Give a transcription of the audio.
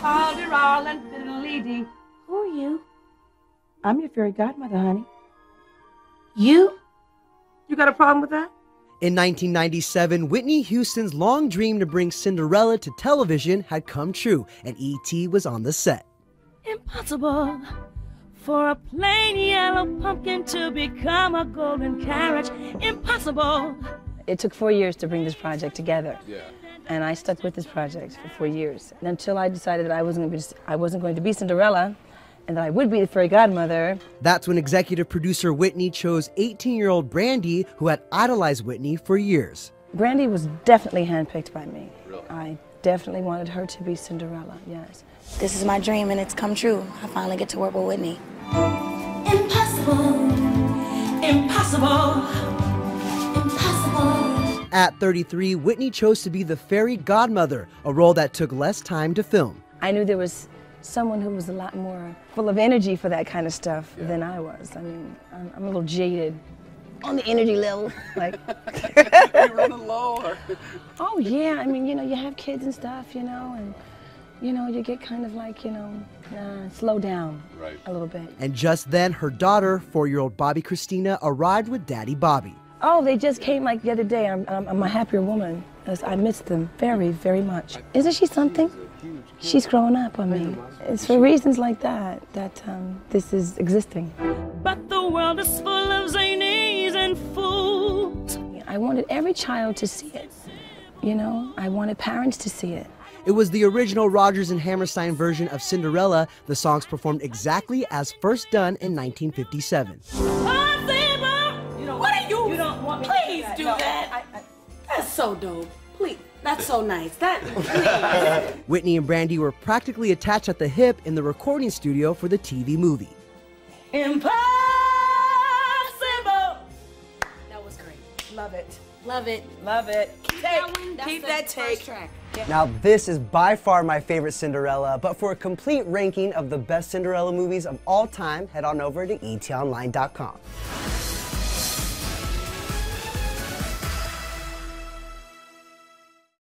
Falderal and fiddly Who are you? I'm your fairy godmother, honey. You? You got a problem with that? In 1997, Whitney Houston's long dream to bring Cinderella to television had come true, and E.T. was on the set. Impossible for a plain yellow pumpkin to become a golden carriage. Impossible. It took four years to bring this project together. Yeah. And I stuck with this project for four years And until I decided that I wasn't going to be, I wasn't going to be Cinderella and that I would be the fairy godmother. That's when executive producer Whitney chose 18 year old Brandy, who had idolized Whitney for years. Brandy was definitely handpicked by me. Really? I definitely wanted her to be Cinderella, yes. This is my dream and it's come true. I finally get to work with Whitney. Impossible. Impossible. Impossible. At 33, Whitney chose to be the fairy godmother, a role that took less time to film. I knew there was someone who was a lot more full of energy for that kind of stuff yeah. than I was. I mean, I'm, I'm, a little jaded on the energy level. Like, you running low? Oh yeah, I mean, you know, you have kids and stuff, you know, and you know, you get kind of like, you know, uh, slow down right. a little bit. And just then, her daughter, four-year-old Bobbi Kristina, arrived with Daddy Bobby. Oh, they just came like the other day. I'm, I'm, I'm a happier woman. I miss them very, very much. Isn't she something? She's growing up on me. It's for reasons like that that um, this is existing. But the world is full of zanies and fools. I wanted every child to see it. You know, I wanted parents to see it. It was the original Rodgers and Hammerstein version of Cinderella. The songs performed exactly as first done in 1957. What are you? You don't want me Please do that. that. I, I, that's so dope. Please. That's so nice. That Whitney and Brandy were practically attached at the hip in the recording studio for the TV movie. Impossible. That was great. Love it. Love it. Love it. Keep that one. Keep that take. Track. Now, this is by far my favorite Cinderella, but for a complete ranking of the best Cinderella movies of all time, head on over to etonline.com.